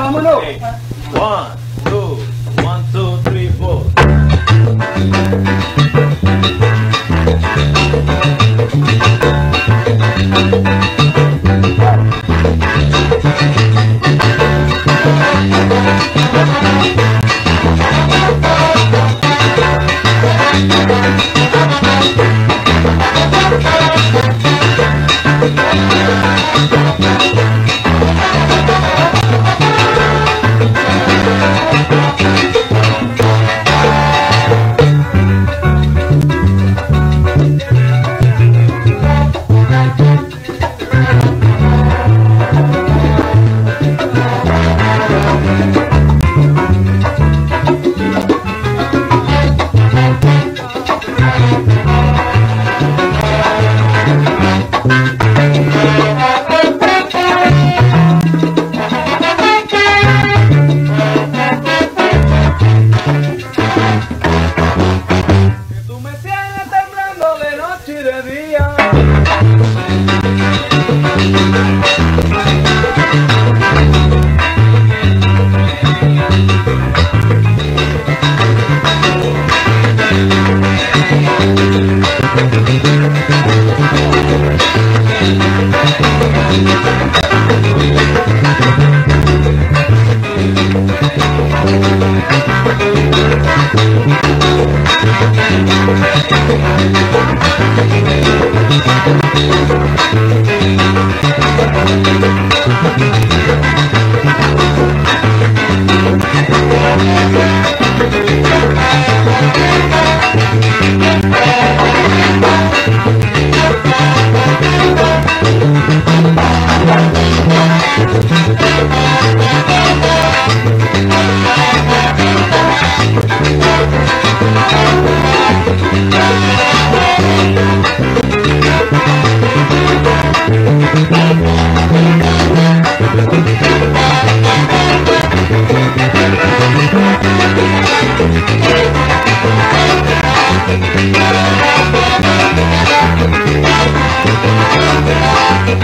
Vámonos. One, two, one, two, three, four.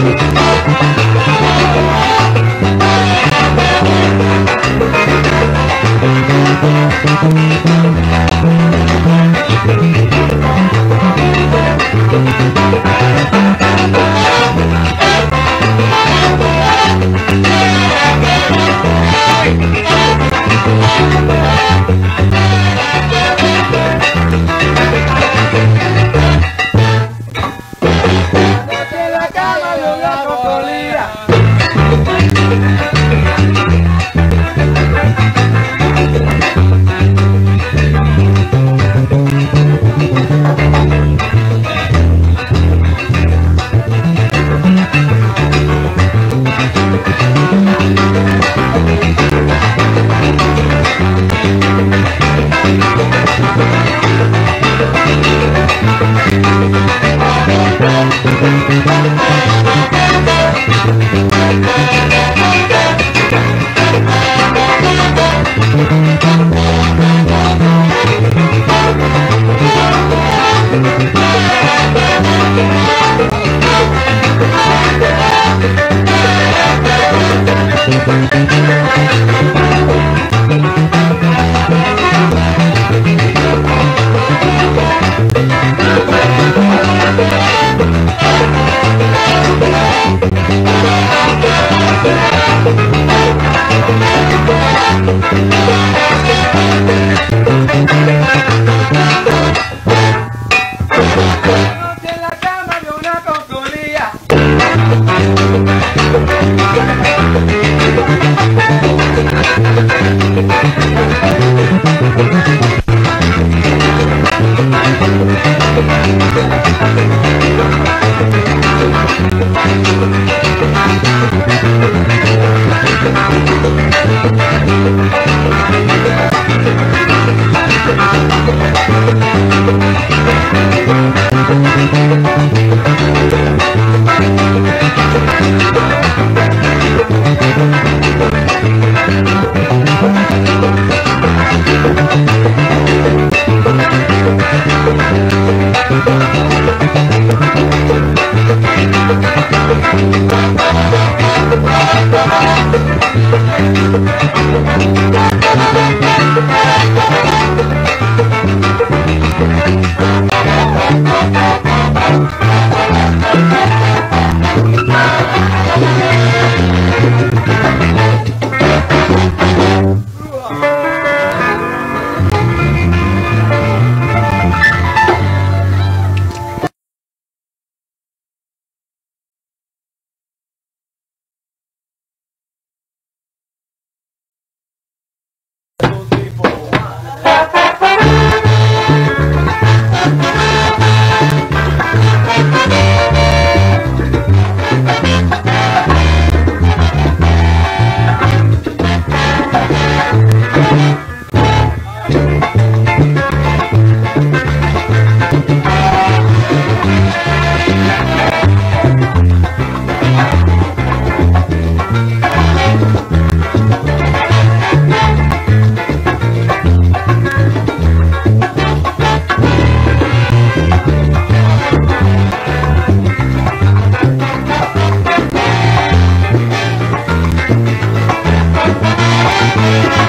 Thank you.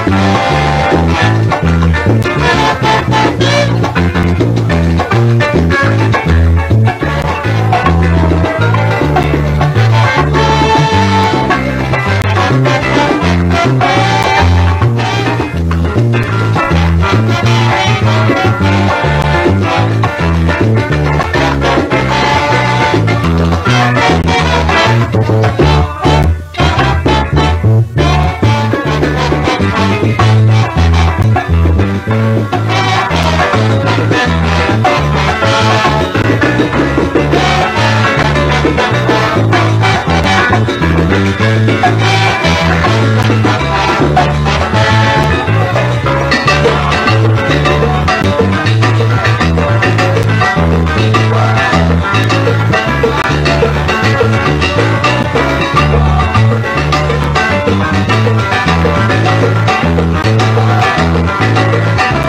Thank.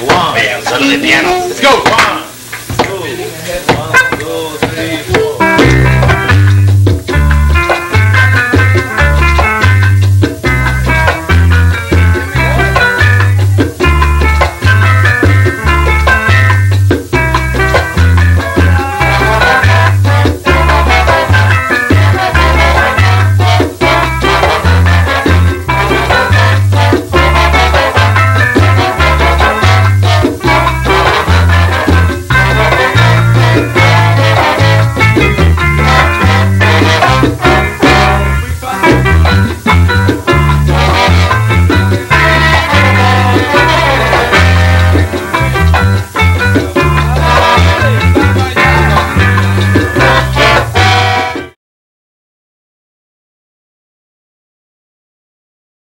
One. Bam, suddenly piano. Let's go. One, two, one.